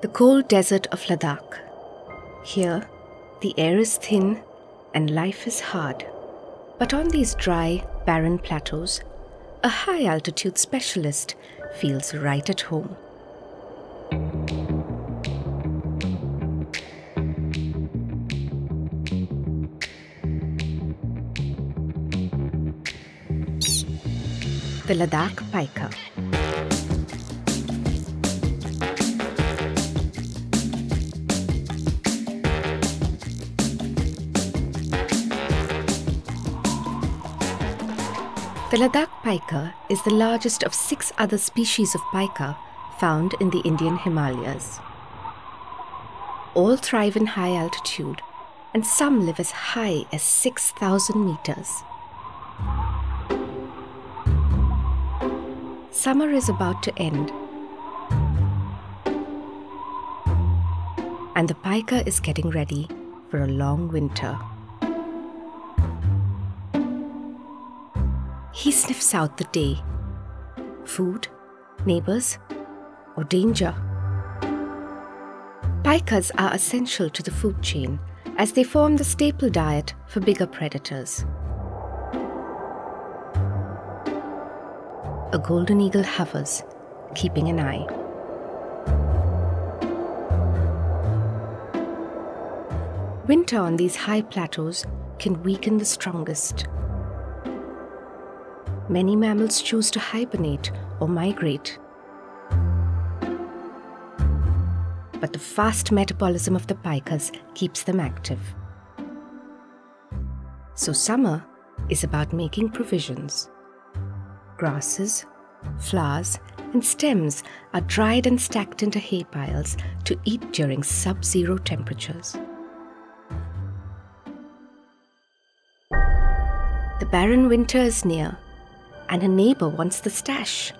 The cold desert of Ladakh. Here, the air is thin and life is hard. But on these dry, barren plateaus, a high altitude specialist feels right at home. The Ladakh Pika. The Ladakh pika is the largest of six other species of pika found in the Indian Himalayas. All thrive in high altitude, and some live as high as 6,000 meters. Summer is about to end, and the pika is getting ready for a long winter. He sniffs out the day food, neighbors, or danger. Pikas are essential to the food chain as they form the staple diet for bigger predators. A golden eagle hovers, keeping an eye. Winter on these high plateaus can weaken the strongest many mammals choose to hibernate or migrate. But the fast metabolism of the pikas keeps them active. So summer is about making provisions. Grasses, flowers, and stems are dried and stacked into hay piles to eat during sub zero temperatures. The barren winter is near, and her neighbor wants the stash.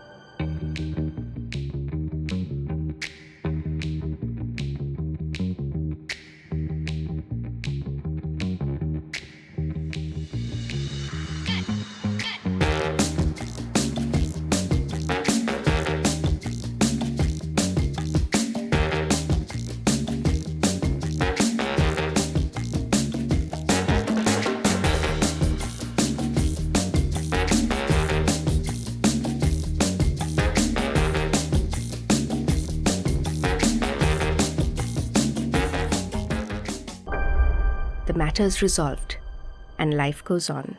The matter is resolved and life goes on.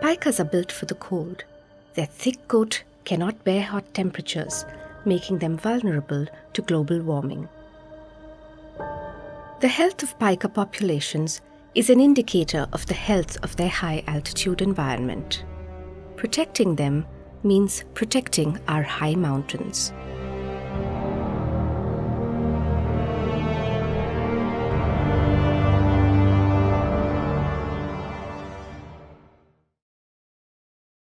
Pikas are built for the cold. Their thick coat cannot bear hot temperatures, making them vulnerable to global warming. The health of pika populations is an indicator of the health of their high altitude environment. Protecting them means protecting our high mountains.